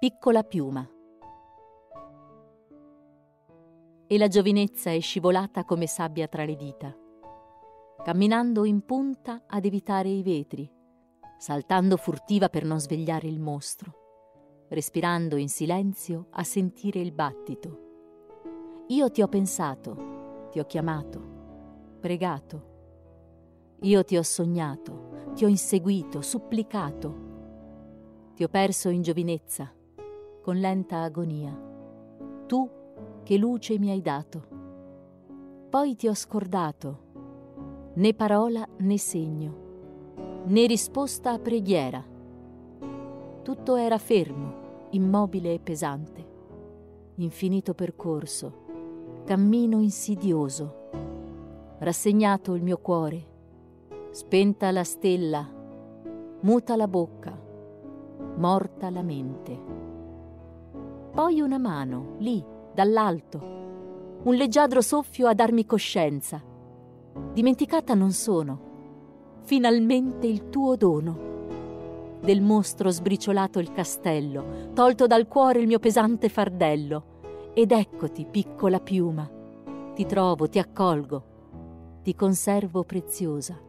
Piccola piuma. E la giovinezza è scivolata come sabbia tra le dita, camminando in punta ad evitare i vetri, saltando furtiva per non svegliare il mostro, respirando in silenzio a sentire il battito. Io ti ho pensato, ti ho chiamato, pregato. Io ti ho sognato, ti ho inseguito, supplicato. Ti ho perso in giovinezza con lenta agonia. Tu che luce mi hai dato. Poi ti ho scordato, né parola né segno, né risposta a preghiera. Tutto era fermo, immobile e pesante. Infinito percorso, cammino insidioso. Rassegnato il mio cuore, spenta la stella, muta la bocca, morta la mente. Poi una mano, lì, dall'alto, un leggiadro soffio a darmi coscienza. Dimenticata non sono. Finalmente il tuo dono. Del mostro sbriciolato il castello, tolto dal cuore il mio pesante fardello. Ed eccoti, piccola piuma. Ti trovo, ti accolgo, ti conservo preziosa